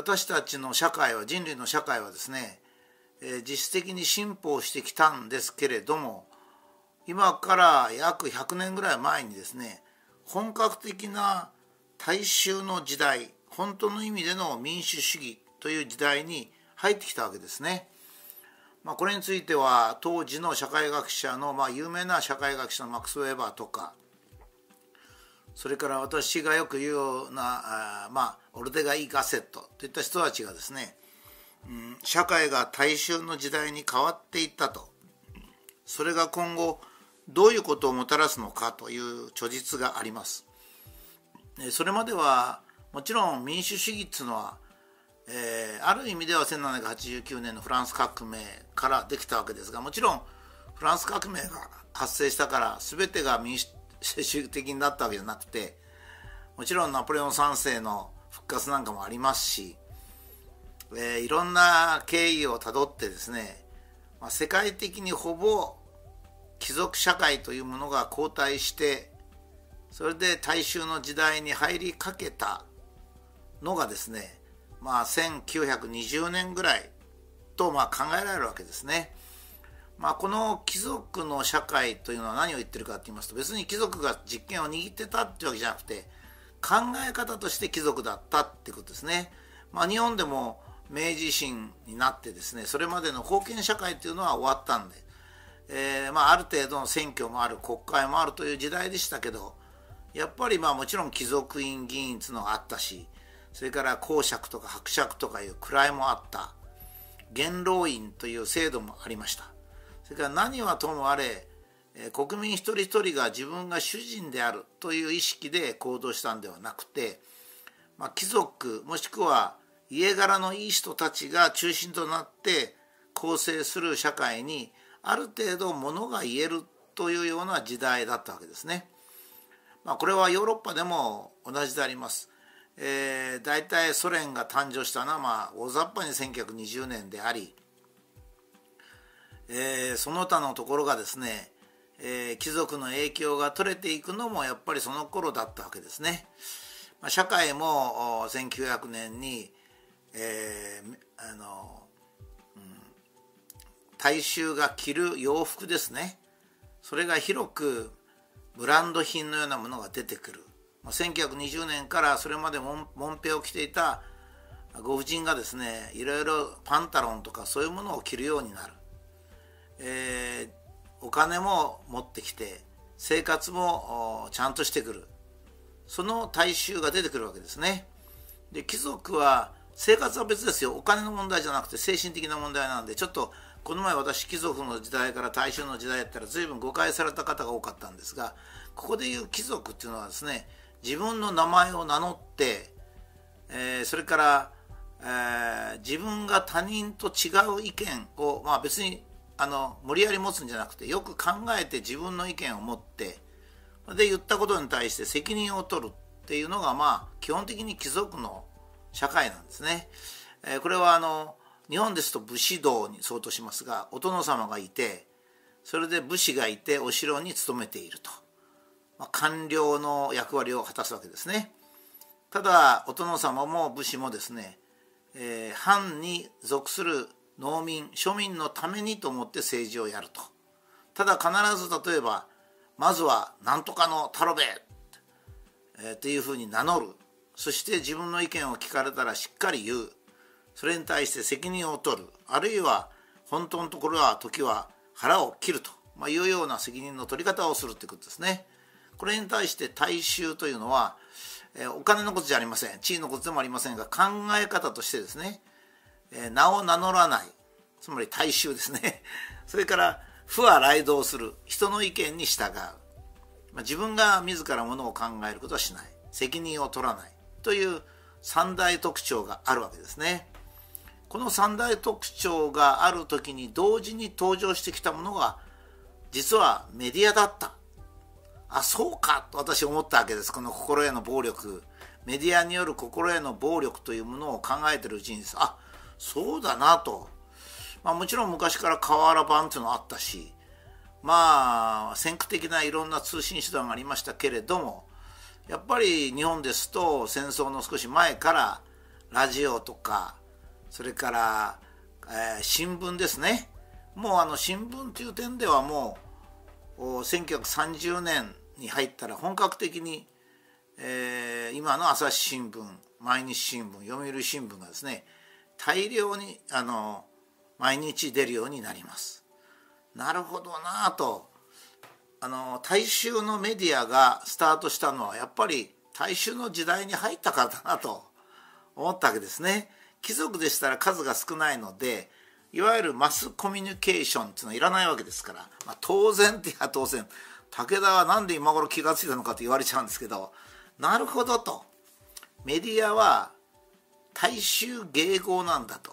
私たちの社会は人類の社会はですね、え実質的に進歩してきたんですけれども今から約100年ぐらい前にですね本格的な大衆の時代本当の意味での民主主義という時代に入ってきたわけですね。まあ、これについては当時の社会学者の、まあ、有名な社会学者のマックス・ウェーバーとかそれから私がよく言うようなあ、まあ、オルテガ・イ・ガセットといった人たちがですね、うん、社会が大衆の時代に変わっていったとそれが今後どういうことをもたらすのかという著実があります。それまではもちろん民主主義っていうのはえー、ある意味では1789年のフランス革命からできたわけですがもちろんフランス革命が発生したから全てが民主主義的になったわけじゃなくてもちろんナポレオン3世の復活なんかもありますし、えー、いろんな経緯をたどってですね、まあ、世界的にほぼ貴族社会というものが後退してそれで大衆の時代に入りかけたのがですねまあ、1920年ぐらいとまあ考えられるわけですね。まあ、この貴族の社会というのは何を言ってるかって言いますと別に貴族が実権を握ってたってわけじゃなくて考え方として貴族だったってことですね。まあ、日本でも明治維新になってですねそれまでの封建社会っていうのは終わったんで、えー、まあ、ある程度の選挙もある国会もあるという時代でしたけどやっぱりまあもちろん貴族院議員っていうのがあったしそれから公爵とか伯爵とかいう位もあった元老院という制度もありましたそれから何はともあれ国民一人一人が自分が主人であるという意識で行動したんではなくて、まあ、貴族もしくは家柄のいい人たちが中心となって構成する社会にある程度ものが言えるというような時代だったわけですね。まあ、これはヨーロッパでも同じであります。えー、大体ソ連が誕生したのは、まあ、大雑把に1920年であり、えー、その他のところがですね、えー、貴族の影響が取れていくのもやっぱりその頃だったわけですね。まあ、社会も1900年に、えー、あの、うん、大衆が着る洋服ですね。それが広くブランド品のようなものが出てくる。1920年からそれまでもんぺを着ていたご婦人がですねいろいろパンタロンとかそういうものを着るようになる、えー、お金も持ってきて生活もちゃんとしてくる。その大衆が出てくるわけですね。で貴族は生活は別ですよ。お金の問題じゃなくて精神的な問題なんでちょっとこの前私貴族の時代から大衆の時代やったら随分誤解された方が多かったんですがここでいう貴族っていうのはですね自分の名前を名乗って、えー、それから、えー、自分が他人と違う意見を、まあ、別にあの無理やり持つんじゃなくてよく考えて自分の意見を持ってで言ったことに対して責任を取るっていうのがまあ基本的に貴族の社会なんですね。えー、これはあの日本ですと武士道に相当しますがお殿様がいてそれで武士がいてお城に勤めていると。まあ、官僚の役割を果たすわけですね。ただお殿様も武士もですね、えー、藩に属する農民庶民のためにと思って政治をやると。ただ必ず例えばまずは何とかの太郎兵衛、えー、っていうふうに名乗る。そして自分の意見を聞かれたらしっかり言う。それに対して責任を取る。あるいは本当のところは時は腹を切ると、まあ、いうような責任の取り方をするということですね。これに対して大衆というのは、えお金のことじゃありません。地位のことでもありませんが考え方としてですね、名を名乗らない。つまり大衆ですね。それから不は雷道する。人の意見に従う、ま、自分が自らものを考えることはしない。責任を取らない。という三大特徴があるわけですね。この三大特徴がある時に同時に登場してきたものが実はメディアだった。あそうか。と私思ったわけです。この心への暴力。メディアによる心への暴力というものを考えてるうちにあそうだなと、まあ、もちろん昔から瓦版っていうのあったしまあ先駆的ないろんな通信手段がありましたけれどもやっぱり日本ですと戦争の少し前からラジオとかそれから、えー、新聞ですね。もうあの新聞という点ではもう1930年に入ったら本格的に、えー、今の朝日新聞毎日新聞読売新聞がですね大量にあの毎日出るようになります。なるほどなと。あの大衆のメディアがスタートしたのはやっぱり大衆の時代に入ったからだなと思ったわけですね。貴族でしたら数が少ないのでいわゆるマスコミュニケーションっていうのはいらないわけですから、まあ、当然って言えば当然。武田は何で今頃気が付いたのかと言われちゃうんですけど。なるほどと。メディアは大衆迎合なんだと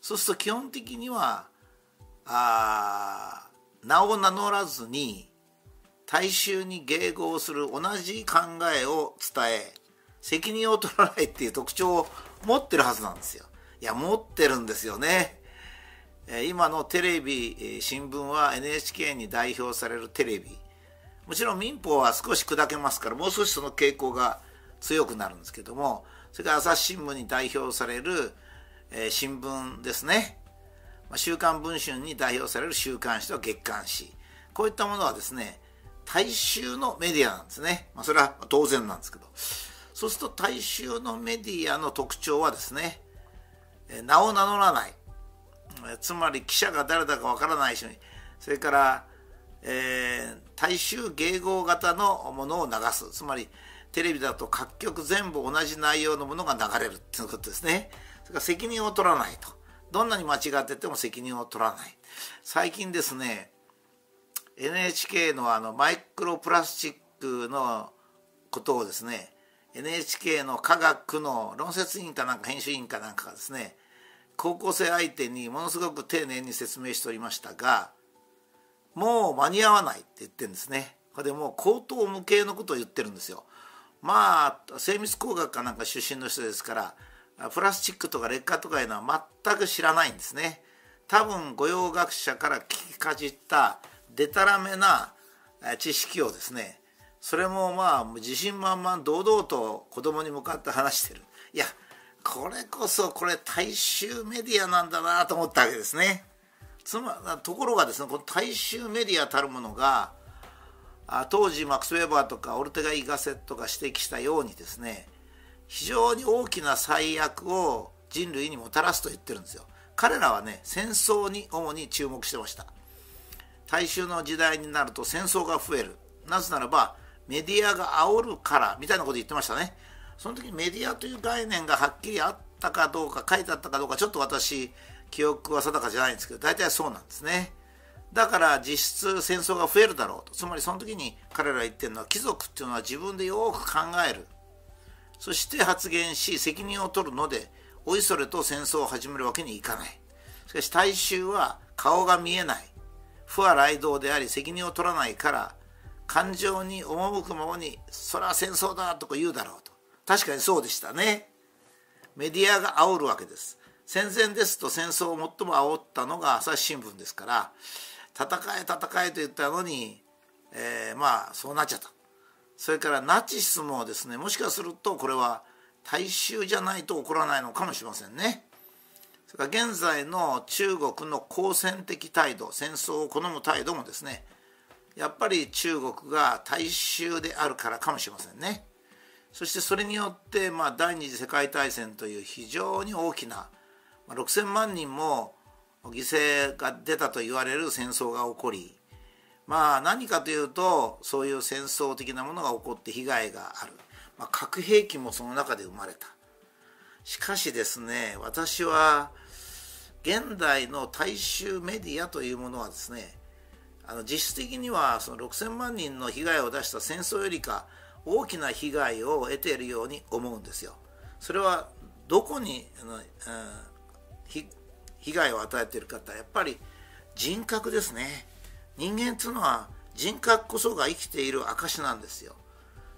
そうすると基本的にはあ名を名乗らずに大衆に迎合する同じ考えを伝え責任を取らないっていう特徴を持ってるはずなんですよ。いや持ってるんですよね。今のテレビ新聞は NHK に代表されるテレビもちろん民法は少し砕けますからもう少しその傾向が強くなるんですけどもそれから朝日新聞に代表される、え新聞ですね「週刊文春」に代表される週刊誌と月刊誌。こういったものはですね大衆のメディアなんですね、まあ、それは当然なんですけど。そうすると大衆のメディアの特徴はですね名を名乗らない。つまり記者が誰だかわからない人にそれから、えー、大衆迎合型のものを流す。つまりテレビだと各局全部同じ内容のものが流れるっていうことですね。それから責任を取らないと。どんなに間違ってても責任を取らない。最近ですね NHK のあのマイクロプラスチックのことをですね NHK の科学の論説委員かなんか編集委員かなんかがですね高校生相手にものすごく丁寧に説明しておりましたがもう間に合わないって言ってるんですね。これでもう口頭無形のことを言ってるんですよ。まあ精密工学かなんか出身の人ですからプラスチックとか劣化とかいうのは全く知らないんですね多分御用学者から聞きかじったでたらめな知識をですねそれもまあ自信満々堂々と子供に向かって話してるいやこれこそこれ大衆メディアなんだなと思ったわけですね。つまところがですねこの大衆メディアたるものが当時マックス・ウェーバーとかオルテガ・イガセットが指摘したようにですね非常に大きな最悪を人類にもたらすと言ってるんですよ。彼らはね戦争に主に注目してました。大衆の時代になると戦争が増えるなぜならばメディアが煽るからみたいなこと言ってましたね。その時メディアという概念がはっきりあったかどうか書いてあったかどうかちょっと私記憶は定かじゃないんですけど大体そうなんですねだから実質戦争が増えるだろうと。つまりその時に彼らが言ってるのは貴族っていうのは自分でよく考える。そして発言し責任を取るのでおいそれと戦争を始めるわけにいかない。しかし大衆は顔が見えない。不和雷道であり責任を取らないから感情に赴くままにそれは戦争だとか言うだろうと。確かにそうでしたね。メディアが煽るわけです。戦前ですと戦争を最も煽ったのが朝日新聞ですから戦え戦えと言ったのに、えー、まあそうなっちゃったそれからナチスもですねもしかするとこれは大衆じゃないと起こらないのかもしれませんねそれから現在の中国の好戦的態度戦争を好む態度もですねやっぱり中国が大衆であるからかもしれませんね。そしてそれによって、まあ、第二次世界大戦という非常に大きな、まあ、6,000万人も犠牲が出たと言われる戦争が起こりまあ何かというとそういう戦争的なものが起こって被害がある、まあ、核兵器もその中で生まれたしかしですね私は現代の大衆メディアというものはですねあの実質的にはその6,000万人の被害を出した戦争よりか大きな被害を得ているように思うんですよ。それはどこにあの、うん、被害を与えているかってやっぱり人格ですね。人間というのは人格こそが生きている証なんですよ。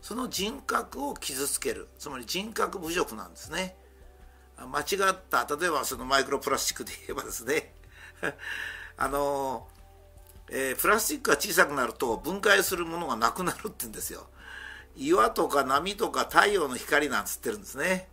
その人格を傷つけるつまり人格侮辱なんですね。間違った例えばそのマイクロプラスチックで言えばですね あの、えー、プラスチックが小さくなると分解するものがなくなるって言うんですよ。岩とか波とか太陽の光なんつってるんですね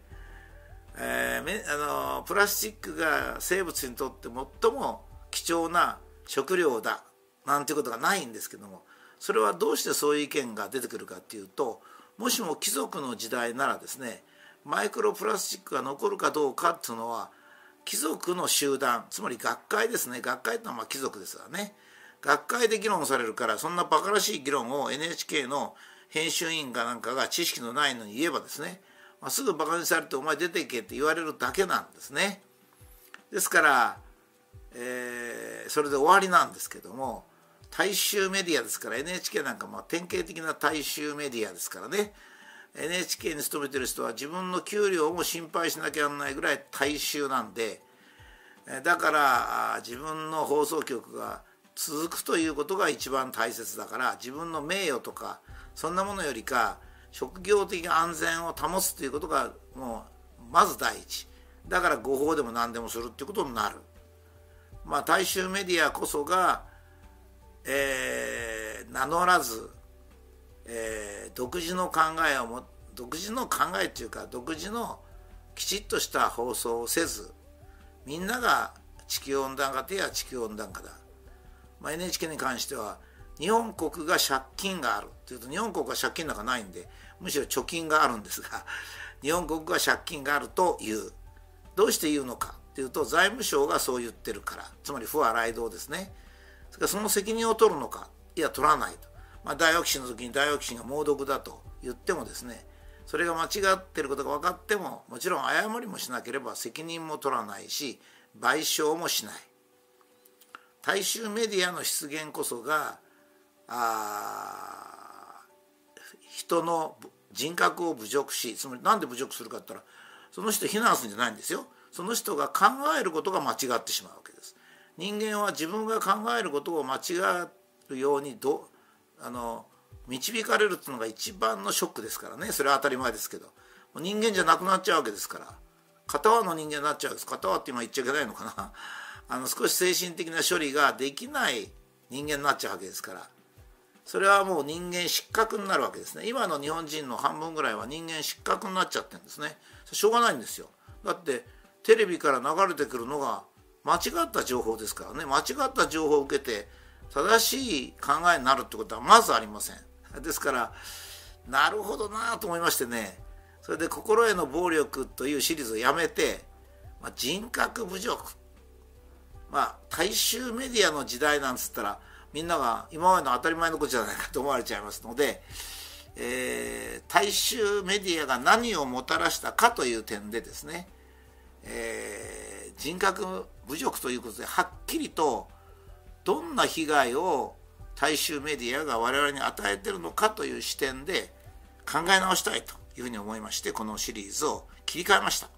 えー、あのプラスチックが生物にとって最も貴重な食料だなんていうことがないんですけどもそれはどうしてそういう意見が出てくるかっていうともしも貴族の時代ならですねマイクロプラスチックが残るかどうかっていうのは貴族の集団つまり学会ですね。学会ってのはまあ貴族ですからね。学会で議論されるからそんなバカらしい議論を NHK の編集委員かなんかが知識のないのに言えばですね、まあ、すぐバカにされて「お前出ていけ」って言われるだけなんですね。ですから、えー、それで終わりなんですけども大衆メディアですから NHK なんかまあ典型的な大衆メディアですからね NHK に勤めてる人は自分の給料も心配しなきゃならないぐらい大衆なんでだから自分の放送局が続くということが一番大切だから自分の名誉とかそんなものよりか職業的安全を保つということがもうまず第一。だから誤報でも何でもするっていうことになる。まあ大衆メディアこそが、えー、名乗らず、えー、独自の考えをも独自の考えっていうか独自のきちっとした放送をせずみんなが地球温暖化といえば地球温暖化だ。まあ、NHK に関しては日本国が借金があるというと日本国は借金なんかないんでむしろ貯金があるんですが日本国が借金があるという。どうして言うのかというと財務省がそう言ってるからつまり不洗い道ですね。それからその責任を取るのかいや取らないと、まあ、大オキシの時に大オキシが猛毒だと言ってもですねそれが間違ってることが分かってももちろん誤りもしなければ責任も取らないし賠償もしない。大衆メディアの出現こそがあ人の人格を侮辱しつまり何で侮辱するかって言ったらその人非難するんじゃないんですよ。その人が考えることが間違ってしまうわけです。人間は自分が考えることを間違えるようにどあの導かれるっていうのが一番のショックですからね。それは当たり前ですけど。人間じゃなくなっちゃうわけですから。片輪の人間になっちゃうんです。片輪って今言っちゃいけないのかな。あの少し精神的な処理ができない人間になっちゃうわけですから。それはもう人間失格になるわけですね。今の日本人の半分ぐらいは人間失格になっちゃってるんですね。しょうがないんですよ。だってテレビから流れてくるのが間違った情報ですからね。間違った情報を受けて正しい考えになるってことはまずありません。ですからなるほどなと思いましてね。それで「心への暴力」というシリーズをやめて、まあ、人格侮辱。まあ大衆メディアの時代なんつったらみんなが今までの当たり前のことじゃないかと思われちゃいますので、えー、大衆メディアが何をもたらしたかという点でですね、えー、人格侮辱ということではっきりとどんな被害を大衆メディアが我々に与えてるのかという視点で考え直したいというふうに思いましてこのシリーズを切り替えました。